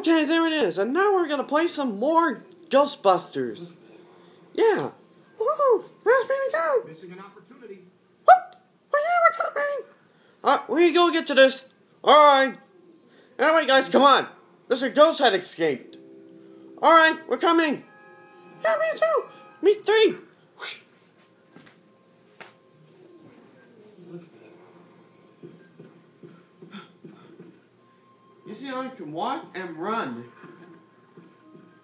Okay, there it is. And now we're gonna play some more Ghostbusters. Yeah. Woohoo! That's pretty good. Missing an opportunity. Whoop! Oh yeah, we're coming. Uh, we go get to this. Alright. Anyway, guys, come on. This a ghost had escaped. Alright, we're coming. Yeah, me too. Me three. Whoosh. You see, I can walk and run.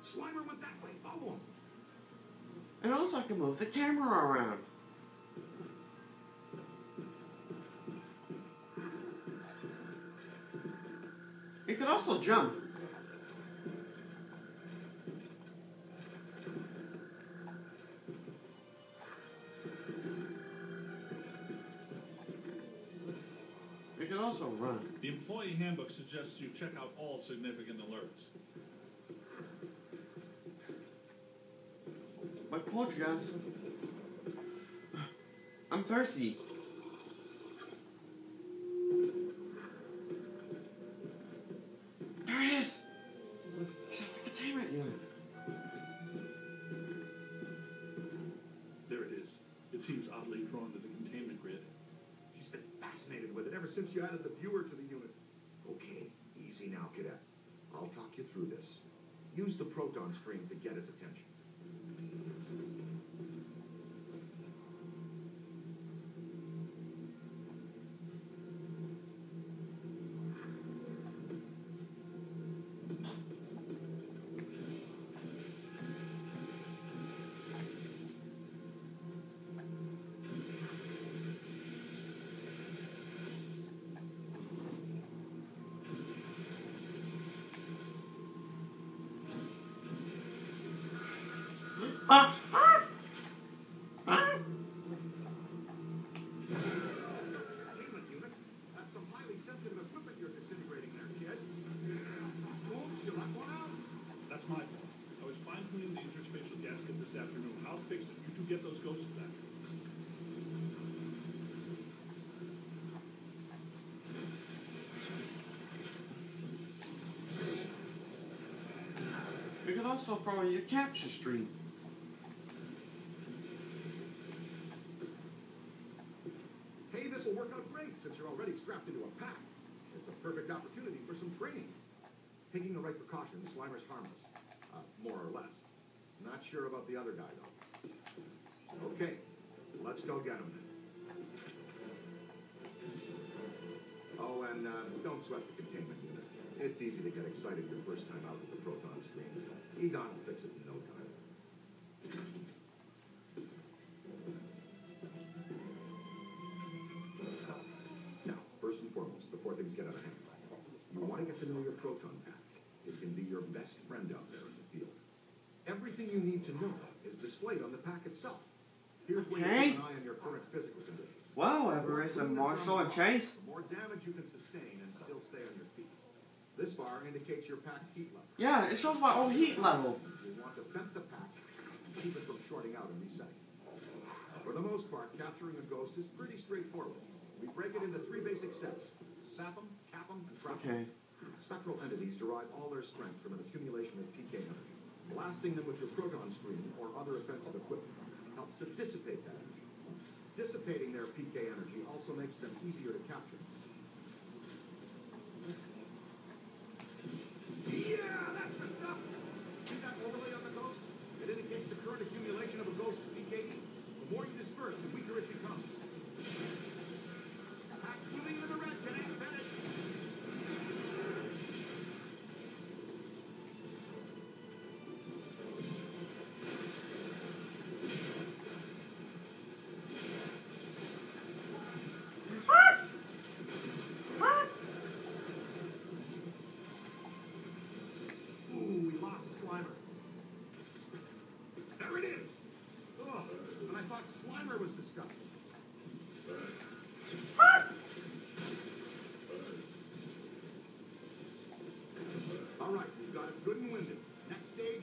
Slimer went that way. Follow him. And also I can move the camera around. You can also jump. You can also run. The employee handbook suggests you check out all significant alerts. My porch, guys. I'm thirsty. There it is. It's the containment unit. There it is. It seems oddly drawn to the containment grid. He's been fascinated with it ever since you added the viewer to the unit. Okay, easy now, cadet. I'll talk you through this. Use the proton stream to get his attention. Also throw in your capture stream. Hey, this will work out great since you're already strapped into a pack. It's a perfect opportunity for some training. Taking the right precautions, Slimer's harmless. Uh, more or less. Not sure about the other guy, though. Okay, let's go get him. Oh, and uh, don't sweat the containment unit. It's easy to get excited your first time out with the proton stream. Egon will fix it in no time. Before things get out of hand, you want to get to know your proton pack. It can be your best friend out there in the field. Everything you need to know is displayed on the pack itself. Here's where you keep an eye on your current physical condition. Wow, Everest and Marshall and Chase. The more damage you can sustain and still stay on your feet. This bar indicates your pack's heat level. Yeah, it shows my own heat level. You want to vent the pack, keep it from shorting out and resetting. For the most part, capturing a ghost is pretty straightforward. We break it into three basic steps. Sap them, cap and 'em. Okay. Spectral entities derive all their strength from an accumulation of PK energy. Blasting them with your proton stream or other offensive equipment helps to dissipate that energy. Dissipating their PK energy also makes them easier to capture. Yeah, that's the stuff! See that overlay on the ghost? It indicates the current accumulation of a ghost's PKE. The more you disperse, the weaker it becomes. Pack's moving to the red, Cadet. Bennett. Ooh, we lost Slimer. There it is! Oh, and I thought Slimer was disgusting. All right, we've got it good and winded. Next stage,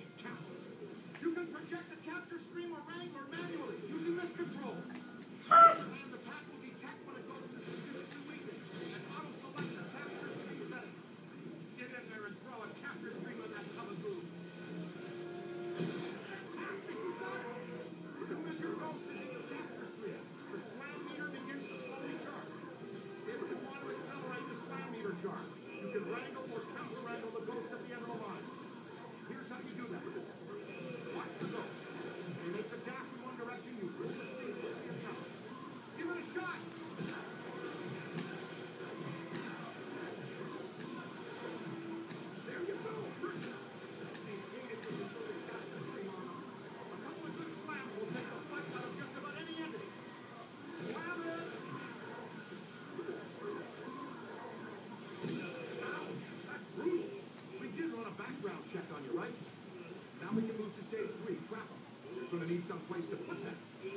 gonna need some place to put it all.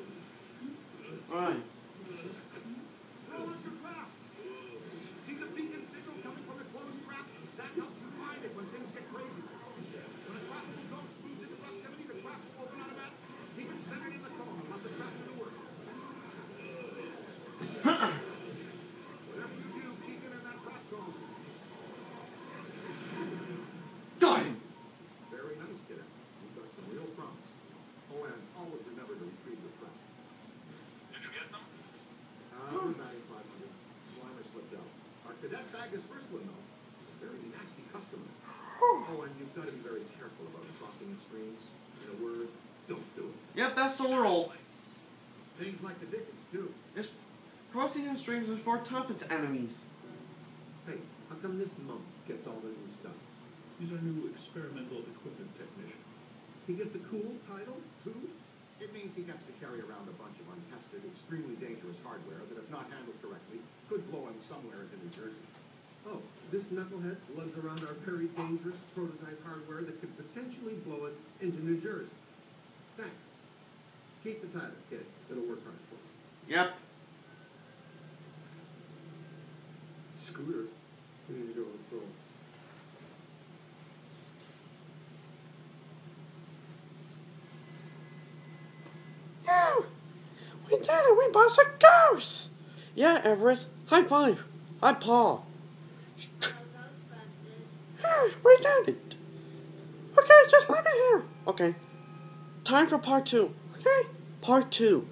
Right. Look at the peak and signal coming from the closest traps. that. Alright. Throw out your trap. See the beacon signal coming from the closed trap? That helps you find it when things get crazy. When a trap will go moves into proximity, the trap will open automatic. Keep it centered in the cone and let the trap do the work. Whatever you do, keep it in that trap cone. Got him! Very nice, kid. You've got some real promise. Oh, and always remember to retrieve your trap. Did you get them? Uh, we're 9,500. Slimer slipped out. Our cadet bagged his first one, though. Very nasty customer. Oh, and you've got to be very careful about crossing the streams. In a word, don't do it. Yep, that's the rule. Things like the Dickens, too. It's crossing the streams is for toughest enemies. Hey, how come this monk gets all the new stuff? He's our new experimental equipment technician. He gets a cool title, too? It means he gets to carry around a bunch of untested, extremely dangerous hardware that, if not handled correctly, could blow him somewhere into New Jersey. This knucklehead lugs around our very dangerous prototype hardware that could potentially blow us into New Jersey. Thanks. Keep the title, kid. It'll work hard for you. Yep. Scooter. We need to go on patrol. Yeah! We did it! We bossed a ghost! Yeah, Everest. High five. I'm Paul. We did it. Okay, just let me hear. Okay. Time for part two. Okay? Part two.